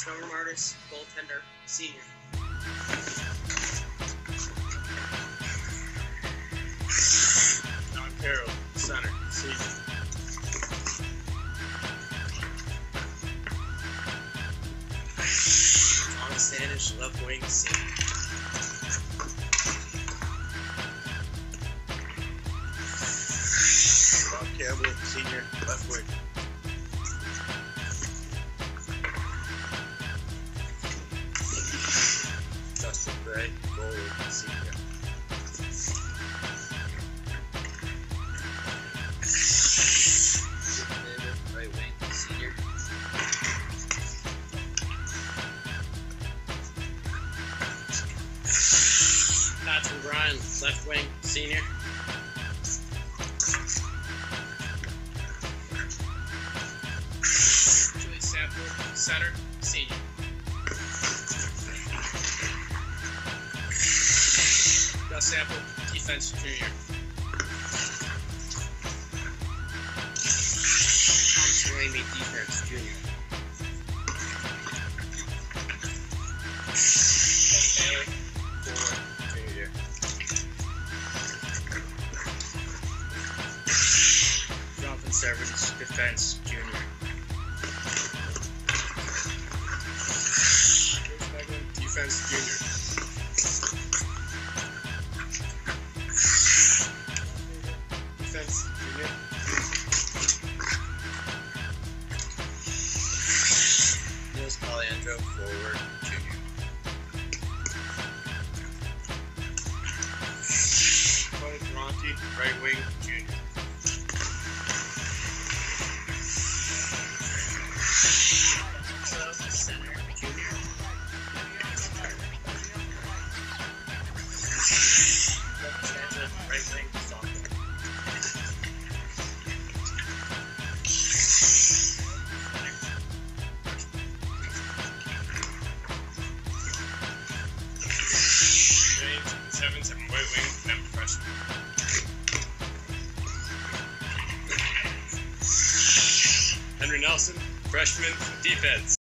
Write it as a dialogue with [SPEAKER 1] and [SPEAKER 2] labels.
[SPEAKER 1] Storm Artist, goaltender, senior.
[SPEAKER 2] John Carroll, center, senior.
[SPEAKER 1] Thomas Sanish, left wing, senior.
[SPEAKER 2] Rob Campbell, senior, left wing.
[SPEAKER 1] Left wing, senior. Julie Sample, center, senior. Gus Sample, defense, junior. Thomas Delaney, defense, junior. Jonathan defense, junior.
[SPEAKER 2] Defense, junior. Junior.
[SPEAKER 1] Nils Caliandro, forward, junior.
[SPEAKER 2] Tony Ferranti, right wing, junior.
[SPEAKER 1] Center, junior. Right wing,
[SPEAKER 2] Henry Nelson, freshman, defense.